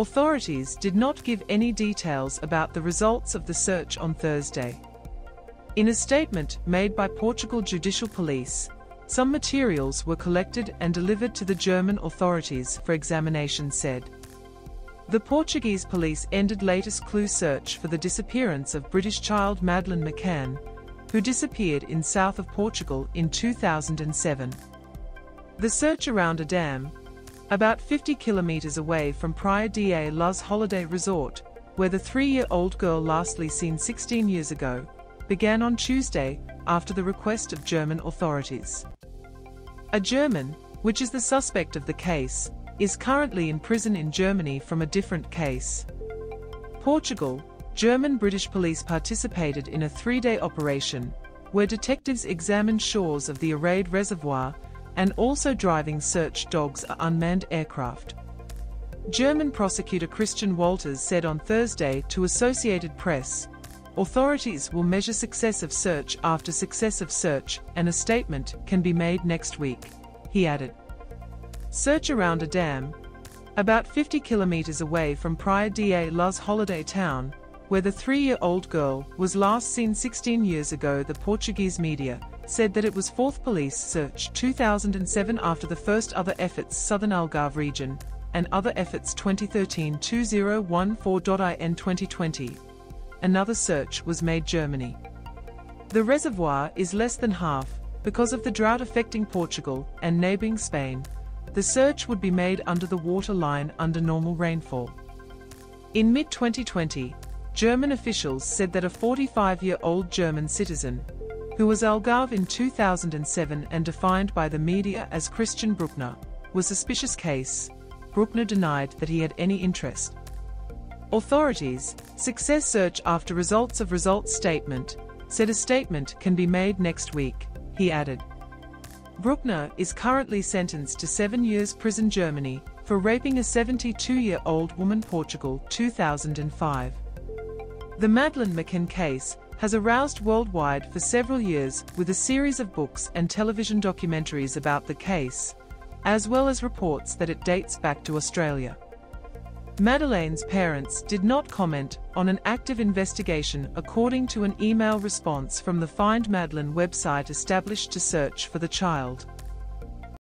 Authorities did not give any details about the results of the search on Thursday. In a statement made by Portugal Judicial Police, some materials were collected and delivered to the German authorities for examination said. The Portuguese police ended latest clue search for the disappearance of British child Madeleine McCann, who disappeared in south of Portugal in 2007. The search around a dam, about 50 kilometers away from Praia da Luz Holiday Resort, where the three-year-old girl lastly seen 16 years ago, began on Tuesday after the request of German authorities. A German, which is the suspect of the case, is currently in prison in Germany from a different case. Portugal, German British police participated in a three-day operation, where detectives examined shores of the Arade Reservoir and also driving search dogs are unmanned aircraft. German prosecutor Christian Wolters said on Thursday to Associated Press, Authorities will measure success of search after success of search and a statement can be made next week, he added. Search around a dam, about 50 kilometers away from Praia da Luz holiday town, where the three-year-old girl was last seen 16 years ago the Portuguese media said that it was fourth police search 2007 after the first other efforts Southern Algarve region, and other efforts 2013-2014.in 2020. Another search was made Germany. The reservoir is less than half, because of the drought affecting Portugal and neighboring Spain. The search would be made under the water line under normal rainfall. In mid-2020, German officials said that a 45-year-old German citizen, who was Algarve in 2007 and defined by the media as Christian Bruckner, was suspicious case. Bruckner denied that he had any interest. Authorities, success search after results of results statement, said a statement can be made next week, he added. Bruckner is currently sentenced to seven years prison Germany for raping a 72-year-old woman Portugal 2005. The Madeleine McCann case has aroused worldwide for several years with a series of books and television documentaries about the case, as well as reports that it dates back to Australia. Madeleine's parents did not comment on an active investigation according to an email response from the Find Madeleine website established to search for the child.